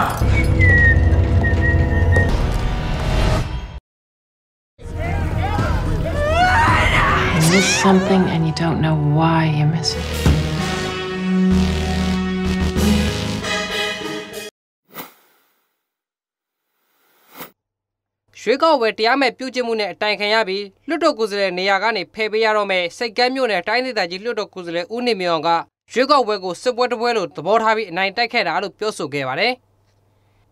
You miss something and you don't know why you miss it. ရွှေကောက်ဝယ်တရားမဲ့ပြုကျင့်မှုနဲ့အတိုင်ခံရပြီးလွတ်တော်ကိုယ်စားလှယ်နေရာကနေဖယ်ပေးရတော့မယ်စိတ်ကမ်းမြို့နယ်တိုင်းဒေသကြီးလွတ်တော်ကိုယ်စားလှယ်ဦးနေမြောင်ကရွှေကောက်ဝယ်ကိုစစ်ပွဲတစ်ပွဲလို့သဘောထားပြီးအနိုင်တိုက်ခဲ့တာလို့ပြောဆိုခဲ့ပါတယ်။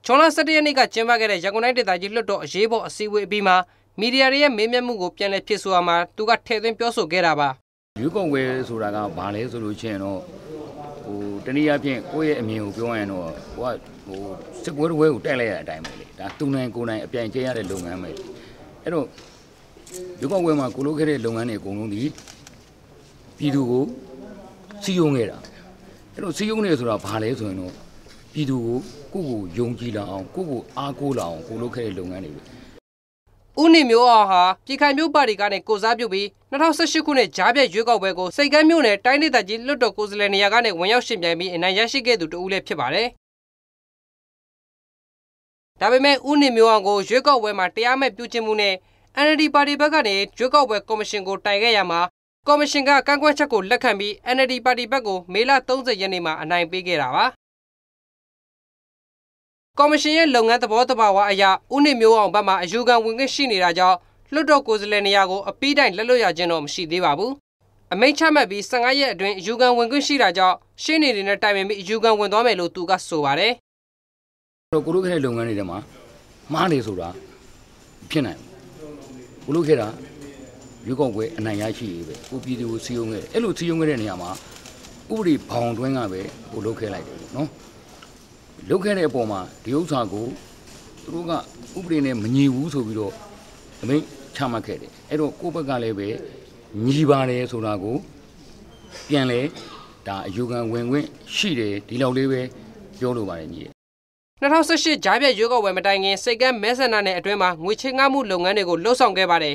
ချွန်လာ17ရက်နေ့ကကျင်းပခဲ့တဲ့ရန်ကုန်တိုင်းဒေသကြီးလွတ်တော်အရေးပေါ်အစည်းအဝေးအပြီးမှာမီဒီယာတွေရဲ့မေးမြန်းမှုကိုပြန်လည်ဖြေဆိုရမှာသူကထည့်သွင်းပြောဆိုခဲ့တာပါရွေးကောက်ပွဲဆိုတာကဘာလဲဆိုလို့ရှိရင်တော့ဟိုတနည်းအားဖြင့်ကိုယ့်ရဲ့အမြင်ကိုပြောရရင်တော့ဟိုကဟိုစစ်ပွဲတစ်ပွဲကိုတက်လိုက်ရတဲ့အတိုင်းပဲလေဒါသူနိုင်ကိုနိုင်အပြိုင်ကျဲရတဲ့လုပ်ငန်းပဲအဲ့တော့ရွေးကောက်ပွဲမှာကိုလိုခဲ့တဲ့လုပ်ငန်းတွေအကုန်လုံးဒီပြည်သူကိုစီယုံခဲ့တာအဲ့တော့စီယုံနေဆိုတာဘာလဲဆိုရင်တော့ ပြည်သူကိုကိုယ့်ကိုယုံကြည်လာအောင်ကိုယ့်ကိုအားကိုးလာအောင်ကိုလိုခဲ့တဲ့လုပ်ငန်းတွေပဲဦးနေမျိုးအောင်ဟာပြည်ခိုင်မျိုးပါတီကနေကိုစားပြုပြီး2018ခုနှစ်ဂျားပြည့်ရွေးကောက်ပွဲကိုစိတ်ကမ်းမြို့နယ်တိုင်းဒေသကြီးလွတ်တော်ကိုယ်စားလှယ်နေရာကနေဝင်ရောက်ရှင်ပြိုင်ပြီးအနိုင်ရရှိခဲ့သူတဦးလည်းဖြစ်ပါတယ်။ဒါပေမဲ့ဦးနေမျိုးအောင်ကိုရွေးကောက်ပွဲမှာတရားမဲ့ပြုကျင့်မှုနဲ့ NLD ပါတီဘက်ကနေရွေးကောက်ပွဲကော်မရှင်ကိုတိုင်ခဲ့ရမှာကော်မရှင်ကကန့်ကွက်ချက်ကိုလက်ခံပြီး NLD ပါတီဘက်ကိုမေလ30ရက်နေ့မှာအနိုင်ပေးခဲ့တာပါ။ ကော်မရှင်ရဲ့လုပ်ငန်းသဘောတဘာဝအရဦးနေမျိုးအောင်ဘက်မှအယူခံဝင်ခွင့်ရှိနေတာကြောင့်လွှတ်တော်ကိုယ်စားလှယ်နေရာကိုအပိတိုင်လက်လွတ်ရခြင်းတော့မရှိသေးပါဘူး။အမိန့်ချမှတ်ပြီး15ရက်အတွင်းအယူခံဝင်ခွင့်ရှိတာကြောင့်ရှင်းနေတွေနဲ့တိုင်ပင်ပြီးအယူခံဝင်သွားမယ်လို့သူကဆိုပါတယ်။တော့ကိုလိုခဲ့တဲ့လုပ်ငန်းတွေထဲမှာမားနေဆိုတာဖြစ်နိုင်ဘူး။ကိုလိုခဲ့တာရွေးကောက်ပွဲအနိုင်ရရှိရေးပဲကိုပြည်သူကိုစီယုံခဲ့တယ်။အဲ့လိုစီယုံခဲ့တဲ့နေရာမှာဥပဒေဘောင်တွင်းကပဲကိုလိုခဲ့လိုက်တယ်နော်။ လုတ်ခဲ့တဲ့အပေါ်မှာဒီဥစ္စာကိုသူတို့ကဥပဒေနဲ့မညီဘူးဆိုပြီးတော့အမိန့်ချမှတ်ခဲ့တယ်အဲ့တော့ကိုယ့်ဘက်ကလည်းပဲညီပါတယ်ဆိုတာကိုပြန်လဲဒါအယူခံဝင်ခွင့်ရှိတယ်ဒီလောက်လေးပဲပြောလိုပါတယ်ညီ2018ဂျားပြရွေးကောက်ပွဲမတိုင်ခင်စိတ်ကမ်းမဲဆန္ဒနယ်အတွင်းမှာငွေချင်းငှားမှုလုပ်ငန်းတွေကိုလှုပ်ဆောင်ခဲ့ပါတယ်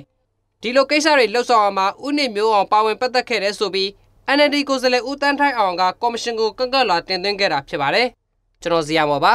ဒီလိုကိစ္စတွေလှုပ်ဆောင်အောင်မှာဥနေမျိုးအောင်ပါဝင်ပတ်သက်ခဲ့တဲ့ဆိုပြီး NLD ကိုယ်စားလှယ်ဦးတန်းထိုက်အောင်ကကော်မရှင်ကိုကန့်ကွက်လာတင်သွင်းခဲ့တာဖြစ်ပါတယ် ကျွန်တော်ဇီယာမော်ပါ